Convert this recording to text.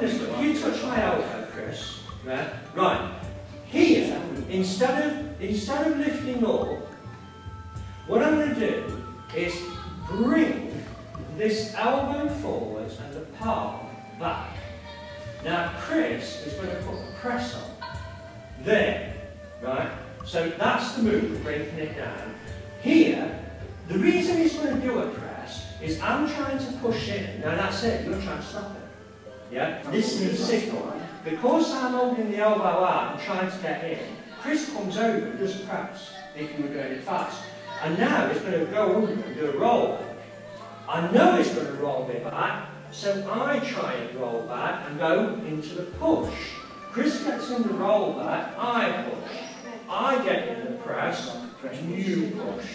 this, look, you touch Chris. Right? Right. Here, instead of instead of lifting up, what I'm going to do is bring this elbow forwards and the palm back. Now Chris is going to put the press on. There. Right? So that's the move breaking it down. Here, the reason he's going to do a press is I'm trying to push in. Now that's it, you're trying to stop it. Yeah? This is the signal. Because I'm holding the elbow out and trying to get in, Chris comes over and does a press you were going it fast. And now it's going to go under and do a roll. I know it's going to roll me back, so I try and roll back and go into the push. Chris gets in the roll back, I push. I get in the press, you push.